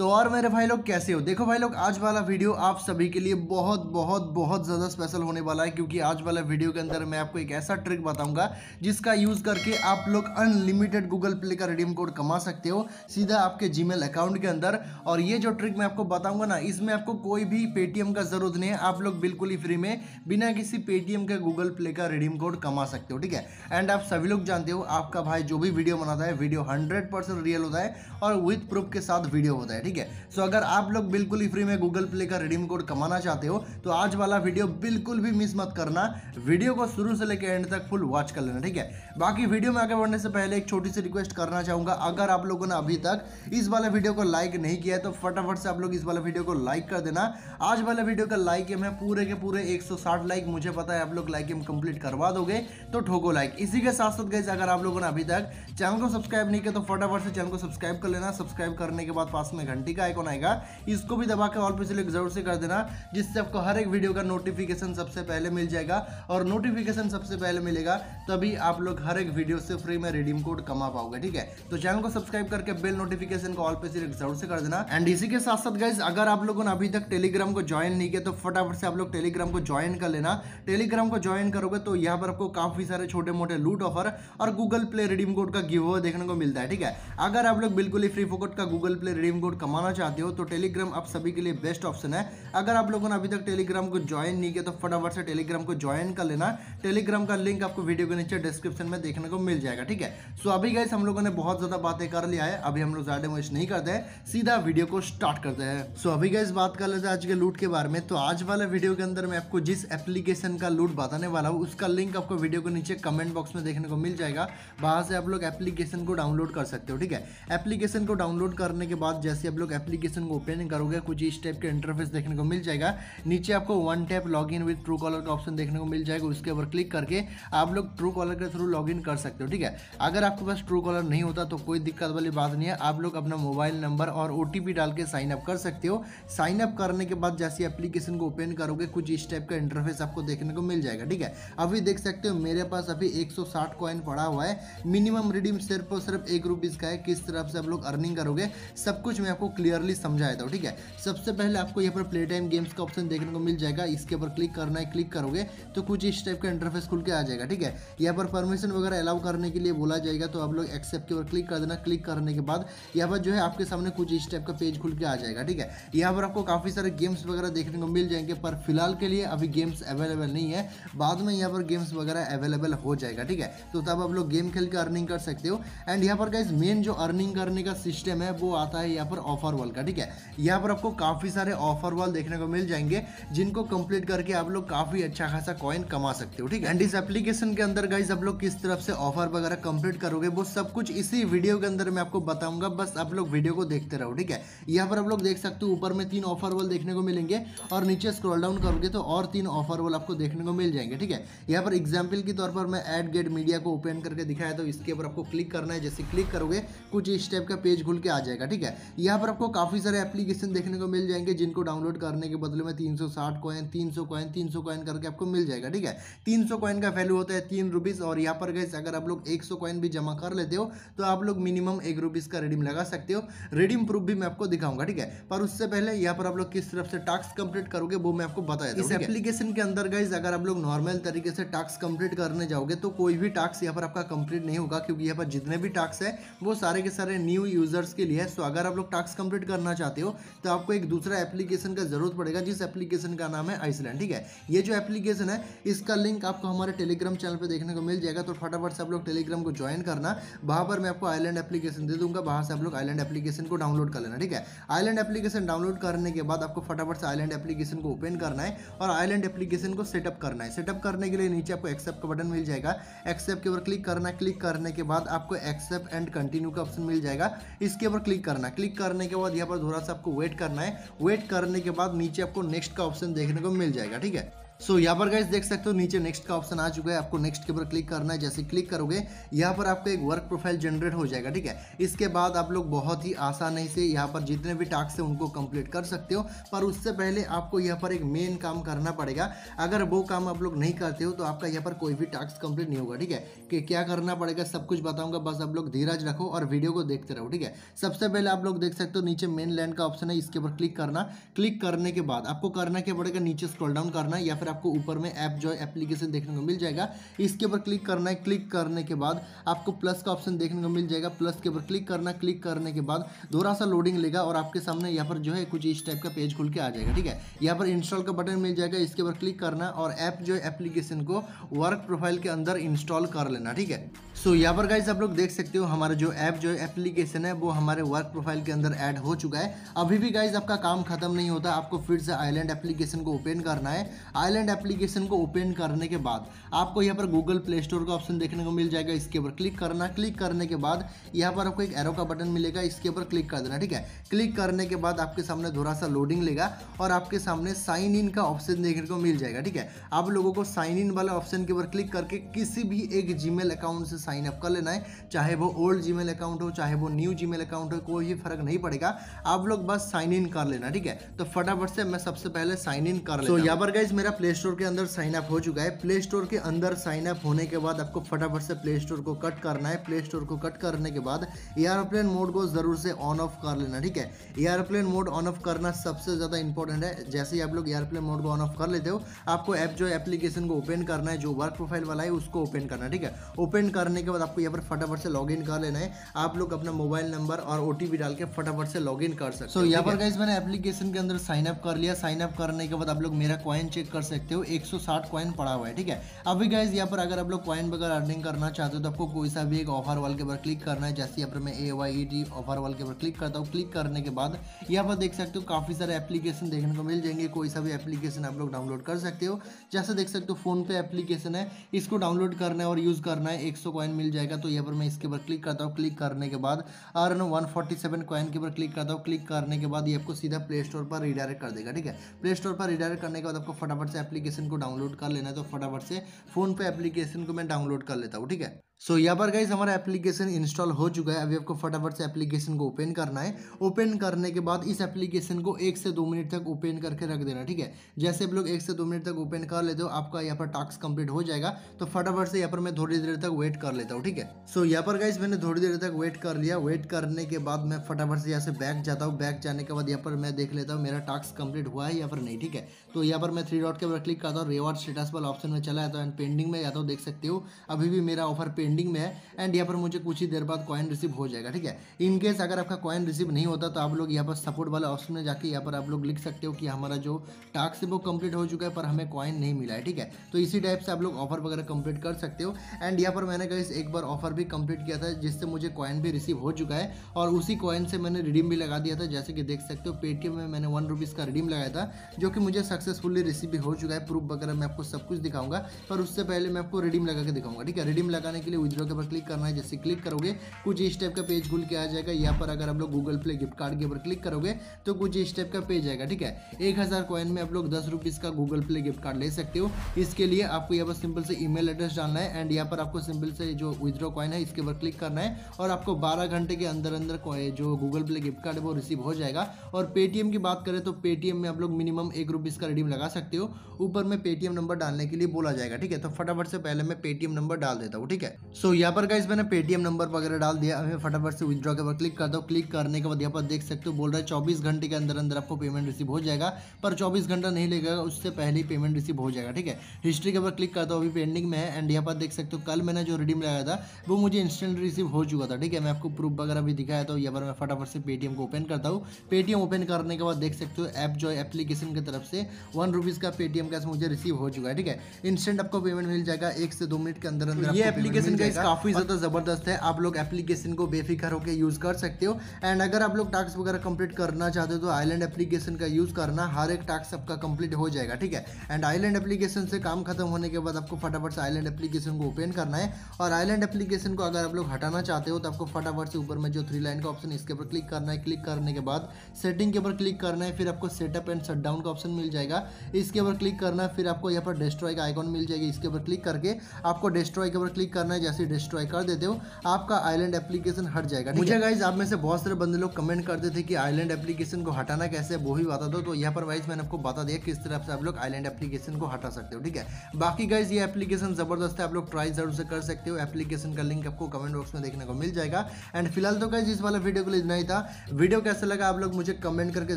तो और मेरे भाई लोग कैसे हो? देखो भाई लोग, आज वाला वीडियो आप सभी के लिए बहुत बहुत बहुत ज़्यादा स्पेशल होने वाला है, क्योंकि आज वाला वीडियो के अंदर मैं आपको एक ऐसा ट्रिक बताऊँगा, जिसका यूज़ करके आप लोग अनलिमिटेड गूगल प्ले का रिडीम कोड कमा सकते हो सीधा आपके जीमेल अकाउंट के अंदर। और ये जो ट्रिक मैं आपको बताऊँगा ना, इसमें आपको कोई भी पेटीएम का ज़रूरत नहीं है, आप लोग बिल्कुल ही फ्री में बिना किसी पेटीएम के गूगल प्ले का रिडीम कोड कमा सकते हो, ठीक है? एंड आप सभी लोग जानते हो, आपका भाई जो भी वीडियो बनाता है वीडियो हंड्रेड रियल होता है और विथ प्रूफ के साथ वीडियो होता है, ठीक है? सो अगर आप लोग बिल्कुल ही फ्री में गूगल प्ले का रिडीम कोड कमाना चाहते हो तो आज वाला वीडियो बिल्कुल भी मिस मत करना। वीडियो को शुरू से लेकर एंड तक फुल वॉच कर लेना, ठीक है? बाकी वीडियो में आगे बढ़ने से पहले एक छोटी सी रिक्वेस्ट करना चाहूँगा। अगर आप लोगों ने अभी तक इस वाले वीडियो को लाइक नहीं किया है तो फटाफट से आप लोग इस वाले वीडियो को लाइक कर देना। आज वाले वीडियो का लाइक एम है पूरे के पूरे 160 लाइक मुझे पता है आप लोग लाइक एम कंप्लीट करवा दोगे तो ठोको लाइक इसी के साथ साथ गए अगर आप लोगों ने अभी तक चैनल को सब्सक्राइब नहीं किया तो फटाफट से चैनल को सब्सक्राइब कर लेना। सब्सक्राइब करने के बाद पास में घंटी का आइकॉन आएगा, इसको भी दबा के ऑल पे सिलेक्ट ज़रूर से कर देना, जिससे आपको हर एक वीडियो का नोटिफिकेशन सबसे पहले मिल जाएगा। और नोटिफिकेशन सबसे पहले मिलेगा, तभी आप लोग हर एक वीडियो से फ्री में रिडीम कोड कमा पाओगे, ठीक है? तो चैनल को सब्सक्राइब करके बेल नोटिफिकेशन को ऑल पे सिलेक्ट ज़रूर से कर देना। एंड इसी के साथ साथ गाइज़ अगर आप लोगों ने अभी तक टेलीग्राम को ज्वाइन नहीं किया तो फटाफट से आप लोग टेलीग्राम को ज्वाइन कर लेना। टेलीग्राम को ज्वाइन करोगे तो यहाँ पर आपको काफ़ी सारे छोटे मोटे लूट ऑफ़र और गूगल प्ले रिडीम कोड का गिव देखने को मिलता है, ठीक है? अगर आप लोग बिल्कुल ही फ्री फोकट का गूगल प्ले रिडीम कोड कमाना चाहते हो तो टेलीग्राम आप सभी के लिए बेस्ट ऑप्शन है। अगर आप लोगों ने अभी तक टेलीग्राम को ज्वाइन नहीं किया तो फटाफट से टेलीग्राम को ज्वाइन कर लेना। टेलीग्राम का लिंक आपको वीडियो के नीचे डिस्क्रिप्शन में देखने को मिल जाएगा, ठीक है? सो अभी गैस हम लोगों ने बहुत ज़्यादा बातें कर लिया है। अभी हम लोग ज़्यादा वेस्ट नहीं करते हैं, सीधा वीडियो को स्टार्ट करते हैं। सो अभी गैस बात कर लेते हैं आज के लूट के बारे में। तो आज वाले वीडियो के अंदर मैं आपको जिस एप्लीकेशन का लूट बताने वाला हूँ, उसका लिंक आपको वीडियो के नीचे कमेंट बॉक्स में देखने को मिल जाएगा। वहाँ से आप लोग एप्लीकेशन को डाउनलोड कर सकते हो, ठीक है? एप्लीकेशन को डाउनलोड करने के बाद जैसे आप लोग एप्लीकेशन को ओपन करोगे, कुछ इस टाइप के इंटरफेस देखने को मिल जाएगा। नीचे आपको one tap log in with Truecaller का ऑप्शन देखने को मिल जाएगा। उसके ऊपर क्लिक करके आप लोग ट्रू कॉलर के थ्रू लॉग कर सकते हो, ठीक है? अगर आपके पास ट्रू कॉलर नहीं होता तो कोई दिक्कत वाली बात नहीं है। आप लोग अपना मोबाइल नंबर और ओ डाल के साइन अप कर सकते हो। साइन अप करने के बाद जैसे एप्लीकेशन को ओपन करोगे, कुछ इस टाइप का इंटरफेस आपको देखने को मिल जाएगा, ठीक है? अभी देख सकते हो, मेरे पास अभी 160 कॉइन पड़ा हुआ है। मिनिमम रिडीम सिर्फ़ और सिर्फ़ एक रुपीज़ का है। किस तरफ़ से आप लोग अर्निंग करोगे, सब कुछ मैं आपको क्लियरली समझाया था, ठीक है? सबसे पहले आपको यहाँ पर प्ले टाइम गेम्स का ऑप्शन देखने को मिल जाएगा। इसके ऊपर क्लिक करना है क्लिक करोगे तो कुछ इस टाइप का इंटरफेस खुल के आ जाएगा, ठीक है? यहाँ पर परमिशन वगैरह अलाउ करने के लिए बोला जाएगा तो आप लोग एक्सेप्ट के ऊपर क्लिक कर देना। क्लिक करने के बाद यहाँ पर जो है आपके सामने कुछ इस टाइप का पेज खुल के आ जाएगा, ठीक है? यहाँ पर आपको काफ़ी सारे गेम्स वगैरह देखने को मिल जाएँगे, पर फ़िलहाल के लिए अभी गेम्स अवेलेबल नहीं है। बाद में यहाँ पर गेम्स वगैरह अवेलेबल हो जाएगा, ठीक है? तो तब आप लोग गेम खेल के अर्निंग कर सकते हो। एंड यहाँ पर गाइज़ मेन जो अर्निंग करने का सिस्टम है, वो आता है यहाँ पर ऑफ़र वॉल का, ठीक है? यहाँ पर आपको काफ़ी सारे ऑफ़र वॉल देखने को मिल जाएँगे, जिनको कंप्लीट करके आप लोग काफ़ी अच्छा खासा कॉइन कमा सकते हो, ठीक है? एंड इस एप्लीकेशन के अंदर गाइज़ आप लोग किस तरफ़ से ऑफ़र वगैरह कंप्लीट करोगे, वो सब कुछ इसी वीडियो के अंदर मैं आपको बताऊँगा, बस आप लोग वीडियो को देखते रहो, ठीक है? यहाँ पर आप लोग देख सकते हो, ऊपर में तीन ऑफ़र वॉल देखने को मिलेंगे, और नीचे स्क्रॉल डाउन करोगे तो और तीन ऑफ़र वॉल आपको देखने को मिल जाएँगे, ठीक है? यहाँ पर एग्ज़ाम्पल के तौर पर मैं एड गेट मीडिया को ओपन करके दिखाया तो इसके ऊपर आपको क्लिक करना है, जैसे क्लिक करोगे, कुछ इस टाइप का पेज खुल के आ जाएगा, ठीक है? यहाँ पर आपको काफ़ी सारे एप्लीकेशन देखने को मिल जाएँगे जिनको डाउनलोड करने के बदले में तीन सौ साठ कॉइन तीन सौ कॉइन तीन सौ कॉइन करके आपको मिल जाएगा ठीक है? तीन सौ कॉइन का वैल्यू होता है तीन रुपीज़ और यहाँ पर गए अगर आप लोग एक सौ कॉइन भी जमा कर लेते हो तो आप लोग मिनिमम एक रुपीज़ का रिडीम लगा सकते हो। रिडीम प्रूफ भी मैं आपको दिखाऊँगा ठीक है? पर उससे पहले यहाँ पर आप लोग किस तरफ़ से टास्क कंप्लीट करोगे वो मैं आपको बताया इस एप्लीकेशन के अंदर गाइज़ अगर आप लोग नॉर्मल तरीके से टास्क कंप्लीट करने जाओगे तो कोई भी टास्क यहाँ पर आपका कंप्लीट नहीं होगा क्योंकि यहाँ पर जितने भी टास्क है वो सारे के सारे न्यू यूज़र्स के लिए है। सो अगर आप लोग टास्क कंप्लीट करना चाहते हो तो आपको एक दूसरा एप्लीकेशन का ज़रूरत पड़ेगा, जिस एप्लीकेशन का नाम है आइसलैंड ठीक है? ये जो एप्लीकेशन है, इसका लिंक आपको हमारे टेलीग्राम चैनल पर देखने को मिल जाएगा तो फटाफट से आप लोग टेलीग्राम को ज्वाइन करना। वहाँ पर मैं आपको आइलैंड एप्लीकेशन दे दूँगा, वहाँ से आप लोग आइलैंड एप्लीकेशन को डाउनलोड कर लेना, ठीक है? आइलैंड एप्लीकेशन डाउनलोड करने के बाद आपको फटाफट से आइलैंड एप्लीकेशन को ओपन करना है और आइलैंड एप्लीकेशन को सेटअप करना है। सेटअप करने के लिए नीचे आपको एक्सेप्ट का बटन मिल जाएगा। एक्सेप्ट के ऊपर क्लिक करना क्लिक करने के बाद आपको एक्सेप्ट एंड कंटिन्यू का ऑप्शन मिल जाएगा। इसके ऊपर क्लिक करना क्लिक करने के बाद यहाँ पर थोड़ा सा आपको वेट करना है। वेट करने के बाद नीचे आपको नेक्स्ट का ऑप्शन देखने को मिल जाएगा, ठीक है? सो यहाँ पर गाइस देख सकते हो नीचे नेक्स्ट का ऑप्शन आ चुका है। आपको नेक्स्ट के ऊपर क्लिक करना है। जैसे क्लिक करोगे, यहाँ पर आपका एक वर्क प्रोफ़ाइल जनरेट हो जाएगा, ठीक है? इसके बाद आप लोग बहुत ही आसानी से यहाँ पर जितने भी टास्क है उनको कंप्लीट कर सकते हो। पर उससे पहले आपको यहाँ पर एक मेन काम करना पड़ेगा। अगर वो काम आप लोग नहीं करते हो तो आपका यहाँ पर कोई भी टास्क कंप्लीट नहीं होगा, ठीक है? कि क्या करना पड़ेगा, सब कुछ बताऊँगा। बस आप लोग धीरज रखो और वीडियो को देखते रहो, ठीक है? सबसे पहले आप लोग देख सकते हो नीचे मेन लैंड का ऑप्शन है। इसके ऊपर क्लिक करना। क्लिक करने के बाद आपको करना क्या पड़ेगा? नीचे स्क्रॉल डाउन करना या फिर आपको ऊपर में ऐप जो एप्लीकेशन देखने को मिल जाएगा। इसके ऊपर क्लिक करना है क्लिक करने के बाद आपको प्लस का ऑप्शन देखने को मिल जाएगा। प्लस के ऊपर क्लिक करना क्लिक करने के बाद थोड़ा सा लोडिंग लेगा और आपके सामने यहाँ पर जो है कुछ इस टाइप का पेज खुल के आ जाएगा, ठीक है? यहाँ पर इंस्टॉल का बटन मिल जाएगा, इसके ऊपर क्लिक करना और ऐप जो है एप्लीकेशन को वर्क प्रोफ़ाइल के अंदर इंस्टॉल कर लेना, ठीक है? सो यहाँ पर गाइज़ आप लोग देख सकते हो हमारा जो ऐप जो एप्लीकेशन है, वो हमारे वर्क प्रोफ़ाइल के अंदर ऐड हो चुका है। अभी भी गाइज़ आपका काम खत्म नहीं होता, आपको फिर से आइलैंड एप्लीकेशन को ओपन करना है। आइलैंड एप्लीकेशन को ओपन करने के बाद आपको यहाँ पर गूगल प्ले स्टोर का ऑप्शन देखने को मिल जाएगा। इसके ऊपर क्लिक करना क्लिक करने के बाद यहाँ पर आपको एक एरो का बटन मिलेगा, इसके ऊपर क्लिक कर देना, ठीक है? क्लिक करने के बाद आपके सामने थोड़ा सा लोडिंग लेगा और आपके सामने साइन इन का ऑप्शन देखने को मिल जाएगा, ठीक है? आप लोगों को साइन इन वाले ऑप्शन के ऊपर क्लिक करके किसी भी एक जीमेल अकाउंट से साइन अप कर लेना है। चाहे वो ओल्ड जीमेल अकाउंट हो चाहे वो न्यू जीमेल अकाउंट हो कोई भी फ़र्क नहीं पड़ेगा। आप लोग बस साइन इन कर लेना ठीक है? तो फटाफट से मैं सबसे पहले साइन इन कर लेता तो यहाँ पर गाइज़ मेरा प्ले स्टोर के अंदर साइन अप हो चुका है। प्ले स्टोर के अंदर साइन अप होने के बाद आपको फटाफट से प्ले स्टोर को कट करना है। प्ले स्टोर को कट करने के बाद एयरप्लेन मोड को ज़रूर से ऑन ऑफ़ कर लेना ठीक है? एयरप्लेन मोड ऑन ऑफ़ करना सबसे ज़्यादा इंपॉर्टेंट है। जैसे ही आप लोग एयरप्लेन मोड को ऑन ऑफ़ कर लेते हो आपको ऐप जो एप्लीकेशन को ओपन करना है जो वर्क प्रोफ़ाइल वाला है उसको ओपन करना ठीक है? ओपन करने के बाद आपको यहाँ पर फटाफट से लॉग कर लेना है। आप लोग अपना मोबाइल नंबर और ओ डाल के फटाफट से लॉग कर सकते हो so, यहाँ पर गाइज़ मैंने एप्लीकेशन के अंदर साइन अप कर लिया। साइन अप करने के बाद आप लोग मेरा कॉइन चेक कर सकते हो। 160 कॉइन पड़ा हुआ है ठीक है? अभी गाइज़ यहाँ पर अगर आप लोग कॉइन वगैरह अर्निंग करना चाहते हो तो आपको कोई सा भी एक ऑफ़र वाल के ऊपर क्लिक करना है। जैसे यहाँ पर मैं ए वाई डी ऑफ़र वाल के ऊपर क्लिक करता हूँ। क्लिक करने के बाद यहाँ पर देख सकते हो काफ़ी सारे एप्लीकेशन देखने को मिल जाएँगे। कोई सा भी एप्लीकेशन आप लोग डाउनलोड कर सकते हो। जैसे देख सकते हो फ़ोन पे एप्लीकेशन है। इसको डाउनलोड करना है और यूज़ करना है। एक सौ कॉइन मिल जाएगा तो यहाँ पर मैं इसके ऊपर क्लिक करता हूँ। क्लिक करने के बाद earn one forty seven coin के ऊपर क्लिक करता हूँ। क्लिक करने के बाद ये आपको सीधा प्ले स्टोर पर रिडायरेक्ट कर देगा, ठीक है? प्ले स्टोर पर रिडायरेक्ट करने के बाद आपको फटाफट से एप्लीकेशन को डाउनलोड कर लेना है तो फटाफट से फ़ोन पे एप्लीकेशन को मैं डाउनलोड कर लेता हूँ, ठीक है? सो so, यहाँ पर गाइज़ हमारा एप्लीकेशन इंस्टॉल हो चुका है। अभी आपको फटाफट से एप्लीकेशन को ओपन करना है। ओपन करने के बाद इस एप्लीकेशन को एक से दो मिनट तक ओपन करके रख देना ठीक है? जैसे आप लोग एक से दो मिनट तक ओपन कर लेते हो आपका यहाँ पर टास्क कंप्लीट हो जाएगा। तो फटाफट से यहाँ पर मैं थोड़ी देर तक वेट कर लेता हूँ ठीक है? सो so, यहाँ पर गाइज़ मैंने थोड़ी देर तक वेट कर लिया। वेट करने के बाद मैं फटाफट से यहाँ से बैक जाता हूँ। बैक जाने के बाद यहाँ पर मैं देख लेता हूँ मेरा टास्क कंप्लीट हुआ है या फिर नहीं ठीक है? तो यहाँ पर मैं थ्री डॉट के ऊपर क्लिक करता हूँ। रिवॉर्ड स्टेटस वाला ऑप्शन में चला जाता हूँ। एंड पेंडिंग में जाता हूँ देख सकते हो। अभी भी मेरा ऑफ़र पेंडिंग में है एंड यहाँ पर मुझे कुछ ही देर बाद कॉइन रिसीव हो जाएगा, ठीक है? इन केस अगर आपका कॉइन रिसीव नहीं होता तो आप लोग यहाँ पर सपोर्ट वाले ऑप्शन में जाके यहाँ पर आप लोग लिख सकते हो कि हमारा जो टास्क है वो कंप्लीट हो चुका है, पर हमें कॉइन नहीं मिला है, ठीक है? तो इसी टाइप से आप लोग ऑफ़र वगैरह कंप्लीट कर सकते हो एंड यहाँ पर मैंने कहीं एक बार ऑफ़र भी कंप्लीट किया था, जिससे मुझे कॉइन भी रिसीव हो चुका है, और उसी कॉइन से मैंने रिडीम भी लगा दिया था, जैसे कि देख सकते हो पेटीएम में मैंने वन रुपीज़ का रिडीम लगाया था, जो कि मुझे सक्सेसफुली रिसीव भी हो चुका है प्रूफ वगैरह मैं आपको सब कुछ दिखाऊँगा, पर उससे पहले मैं आपको रिडीम लगा के दिखाऊँगा, ठीक है? रिडीम लगाने के लिए विद्रो के ऊपर क्लिक करना है। जैसे क्लिक करोगे, कुछ इस टाइप का पेज खुल के आ जाएगा। यहाँ पर अगर आप लोग गूगल प्ले गिफ्ट कार्ड के ऊपर क्लिक करोगे तो कुछ इस टाइप का पेज आएगा, ठीक है? एक हज़ार कॉइन में आप लोग दस रुपीज़ का गूगल प्ले गिफ्ट कार्ड ले सकते हो। इसके लिए आपको यहाँ पर सिंपल से ईमेल एड्रेस डालना है एंड यहाँ पर आपको सिंपल से जो विद्रो कॉइन है, इसके ऊपर क्लिक करना है। और आपको बारह घंटे के अंदर अंदर जो गूगल प्ले गिफ्ट कार्ड है, वो रिसीव हो जाएगा। और पेटीएम की बात करें तो पेटीएम में आप लोग मिनिमम एक रुपीज़ का रिडीम लगा सकते हो। ऊपर में पेटीएम नंबर डालने के लिए बोला जाएगा, ठीक है? तो फटाफट से पहले मैं पेटीएम नंबर डाल देता हूँ, ठीक है? सो so, यहाँ पर गाइस मैंने पेटीएम नंबर वगैरह डाल दिया। मैं फटाफट से विदड्रॉ के ऊपर क्लिक करता हूँ क्लिक करने के बाद यहाँ पर देख सकते हो बोल रहा है चौबीस घंटे के अंदर अंदर आपको पेमेंट रिसीव हो जाएगा। पर चौबीस घंटा नहीं लगेगा उससे पहले ही पेमेंट रिसीव हो जाएगा ठीक है? हिस्ट्री के ऊपर क्लिक करता हूँ अभी पेंडिंग में है। एंड यहाँ पर देख सकते हो कल मैंने जो रिडीम लगाया था वो मुझे इंस्टेंट रिसीव हो चुका था ठीक है? मैं आपको प्रूफ वगैरह भी दिखाया था यहाँ पर मैं फटाफट से पेटीएम को ओपन करता हूँ। पेटीएम ओपन करने के बाद देख सकते हो ऐप जो है एप्लीकेशन की तरफ़ से वन रुपीज़ का पेटीएम कैश मुझे रिसीव हो चुका है ठीक है? इंस्टेंट आपको पेमेंट मिल जाएगा एक से दो मिनट के अंदर अंदर ये एप्लीकेशन गाइस काफ़ी ज़्यादा ज़बरदस्त है। आप लोग एप्लीकेशन को बेफिक्र होकर यूज़ कर सकते हो। एंड अगर आप लोग टास्क वगैरह कंप्लीट करना चाहते हो तो आइलैंड एप्लीकेशन का यूज़ करना। हर एक टास्क आपका कंप्लीट हो जाएगा, ठीक है? एंड आइलैंड एप्लीकेशन से काम खत्म होने के बाद आपको फटाफट से आइलैंड एप्लीकेशन को ओपन करना है। और आइलैंड एप्लीकेशन को अगर आप लोग हटाना चाहते हो तो आपको फटाफट से ऊपर में जो थ्री लाइन का ऑप्शन इसके ऊपर क्लिक करना है। क्लिक करने के बाद सेटिंग के ऊपर क्लिक करना है, फिर आपको सेटअप एंड शट डाउन का ऑप्शन मिल जाएगा। इसके ऊपर क्लिक करना है, फिर आपको यहाँ पर डिस्ट्रॉय का आइकॉन मिल जाएगी। इसके ऊपर क्लिक करके आपको डिस्ट्रॉय के ऊपर क्लिक करना है। जैसे डिस्ट्रॉय कर देते हो आपका आइलैंड एप्लीकेशन हट जाएगा। मुझे गाइज़ आप में से बहुत सारे बंदे लोग कमेंट करते थे कि आइलैंड एप्लीकेशन को हटाना कैसे वो भी बता दो तो यहाँ पर वाइज मैंने आपको बता दिया किस तरह से आप लोग आइलैंड एप्लीकेशन को हटा सकते हो ठीक है? बाकी गाइज़ ये एप्लीकेशन ज़बरदस्त है आप लोग ट्राई ज़रूर से कर सकते हो। एप्लीकेशन का लिंक आपको कमेंट बॉक्स में देखने को मिल जाएगा। एंड फ़िलहाल तो गाइज़ इस वाला वीडियो के लिए इतना ही था। वीडियो कैसा लगा आप लोग मुझे कमेंट करके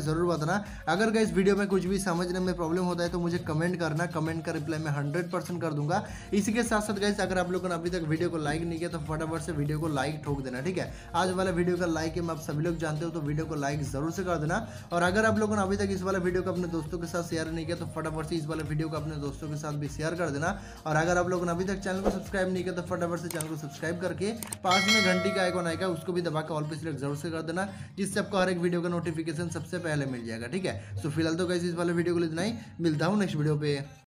ज़रूर बताना। अगर गाइज़ वीडियो में कुछ भी समझने में प्रॉब्लम होता है तो मुझे कमेंट करना। कमेंट का रिप्लाई मैं हंड्रेड परसेंट कर दूँगा। इसी के साथ साथ गाइज़ अगर आप लोगों ने अभी तक वीडियो को लाइक नहीं किया तो फटाफट से वीडियो को लाइक ठोक देना, ठीक है? आज वाला वीडियो का लाइक आप सभी लोग जानते हो तो वीडियो को लाइक ज़रूर से कर देना। और अगर आप लोगों ने अभी तक इस वाला वीडियो को अपने दोस्तों के साथ शेयर नहीं किया तो फटाफट से इस वाले वीडियो को अपने दोस्तों के साथ भी शेयर कर देना। और अगर आप लोगों ने अभी तक चैनल को सब्सक्राइब नहीं किया तो फटाफट से चैनल को सब्सक्राइब करके पास में घंटी का आइकॉन आएगा, उसको भी दबा के ऑल पे सिलेक्ट ज़रूर से कर देना, जिससे आपको हर एक वीडियो का नोटिफिकेशन सबसे पहले मिल जाएगा, ठीक है? सो फ़िलहाल तो कैसे इस वाले वीडियो को इतना ही। मिलता हूँ नेक्स्ट वीडियो पे।